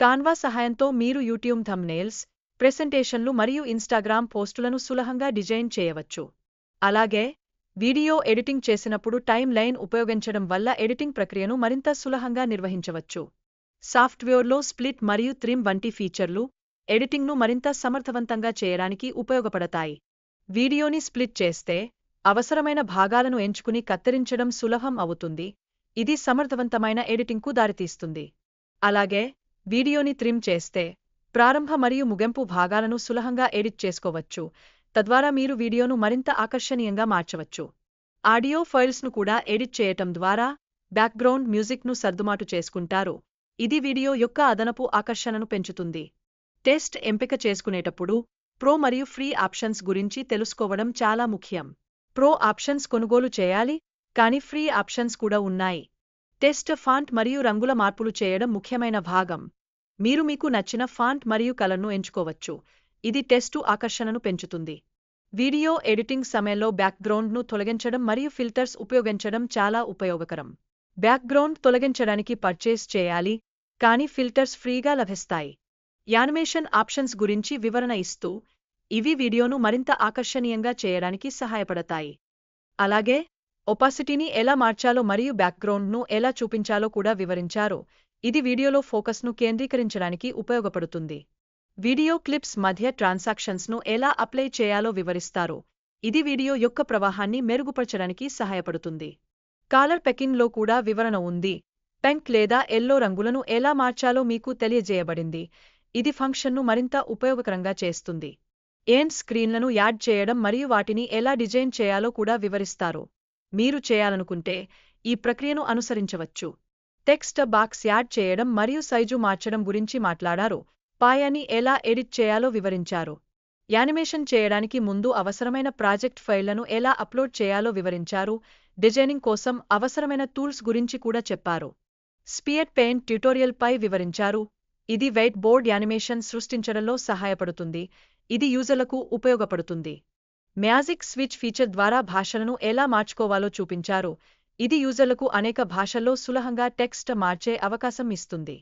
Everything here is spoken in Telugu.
కాన్వా సహాయంతో మీరు యూట్యూబ్ థంబ్నెయిల్స్ ప్రెసెంటేషన్లు మరియు ఇన్స్టాగ్రామ్ పోస్టులను సులభంగా డిజైన్ చేయవచ్చు. అలాగే వీడియో ఎడిటింగ్ చేసినప్పుడు టైం లైన్ ఉపయోగించడం వల్ల ఎడిటింగ్ ప్రక్రియను మరింత సులభంగా నిర్వహించవచ్చు. సాఫ్ట్వేర్లో స్ప్లిట్ మరియు త్రిమ్ వంటి ఫీచర్లు ఎడిటింగ్ను మరింత సమర్థవంతంగా చేయడానికి ఉపయోగపడతాయి. వీడియోని స్ప్లిట్ చేస్తే అవసరమైన భాగాలను ఎంచుకుని కత్తిరించడం సులభం అవుతుంది. ఇది సమర్థవంతమైన ఎడిటింగ్కు దారితీస్తుంది. అలాగే వీడియోని త్రిమ్ చేస్తే ప్రారంభ మరియు ముగింపు భాగాలను సులభంగా ఎడిట్ చేసుకోవచ్చు. తద్వారా మీరు వీడియోను మరింత ఆకర్షణీయంగా మార్చవచ్చు. ఆడియో ఫైల్స్ను కూడా ఎడిట్ చేయటం ద్వారా బ్యాక్గ్రౌండ్ మ్యూజిక్ను సర్దుమాటు చేసుకుంటారు. ఇది వీడియో యొక్క అదనపు ఆకర్షణను పెంచుతుంది. టెస్ట్ ఎంపిక చేసుకునేటప్పుడు ప్రో మరియు ఫ్రీ ఆప్షన్స్ గురించి తెలుసుకోవడం చాలా ముఖ్యం. ప్రో ఆప్షన్స్ కొనుగోలు చేయాలి కానీ ఫ్రీ ఆప్షన్స్ కూడా ఉన్నాయి. టెస్ట్ ఫాంట్ మరియు రంగుల మార్పులు చేయడం ముఖ్యమైన భాగం. మీరు మీకు నచ్చిన ఫాంట్ మరియు కలర్ను ఎంచుకోవచ్చు. ఇది టెస్టు ఆకర్షణను పెంచుతుంది. వీడియో ఎడిటింగ్ సమయంలో బ్యాక్గ్రౌండ్ను తొలగించడం మరియు ఫిల్టర్స్ ఉపయోగించడం చాలా ఉపయోగకరం. బ్యాక్గ్రౌండ్ తొలగించడానికి పర్చేస్ చేయాలి కానీ ఫిల్టర్స్ ఫ్రీగా లభిస్తాయి. యానిమేషన్ ఆప్షన్స్ గురించి వివరణ ఇస్తూ ఇవి వీడియోను మరింత ఆకర్షణీయంగా చేయడానికి సహాయపడతాయి. అలాగే ఒపాసిటీని ఎలా మార్చాలో మరియు బ్యాక్గ్రౌండ్ను ఎలా చూపించాలో కూడా వివరించారు. ఇది వీడియోలో ఫోకస్ను కేంద్రీకరించడానికి ఉపయోగపడుతుంది. వీడియో క్లిప్స్ మధ్య ట్రాన్సాక్షన్స్ను ఎలా అప్లై చేయాలో వివరిస్తారు. ఇది వీడియో యొక్క ప్రవాహాన్ని మెరుగుపరచడానికి సహాయపడుతుంది. కాలర్ పెకింగ్లో కూడా వివరణ ఉంది. పెంక్ లేదా ఎల్లో రంగులను ఎలా మార్చాలో మీకు తెలియజేయబడింది. ఇది ఫంక్షన్ను మరింత ఉపయోగకరంగా చేస్తుంది. ఏం స్క్రీన్లను యాడ్ చేయడం మరియు వాటిని ఎలా డిజైన్ చేయాలో కూడా వివరిస్తారు. మీరు చేయాలనుకుంటే ఈ ప్రక్రియను అనుసరించవచ్చు. టెక్స్ట్ బాక్స్ యాడ్ చేయడం మరియు సైజు మార్చడం గురించి మాట్లాడారు. పాయాని ఎలా ఎడిట్ చేయాలో వివరించారు. యానిమేషన్ చేయడానికి ముందు అవసరమైన ప్రాజెక్ట్ ఫైళ్ళను ఎలా అప్లోడ్ చేయాలో వివరించారు. డిజైనింగ్ కోసం అవసరమైన టూల్స్ గురించి కూడా చెప్పారు. స్పియట్ పెయింట్ ట్యుటోరియల్పై వివరించారు. ఇది వెయిట్ బోర్డ్ యానిమేషన్ సృష్టించడంలో సహాయపడుతుంది. ఇది యూజర్లకు ఉపయోగపడుతుంది. మ్యాజిక్ స్విచ్ ఫీచర్ ద్వారా భాషలను ఎలా మార్చుకోవాలో చూపించారు. ఇది యూజర్లకు అనేక భాషల్లో సులభంగా టెక్స్ట్ మార్చే అవకాశం ఇస్తుంది.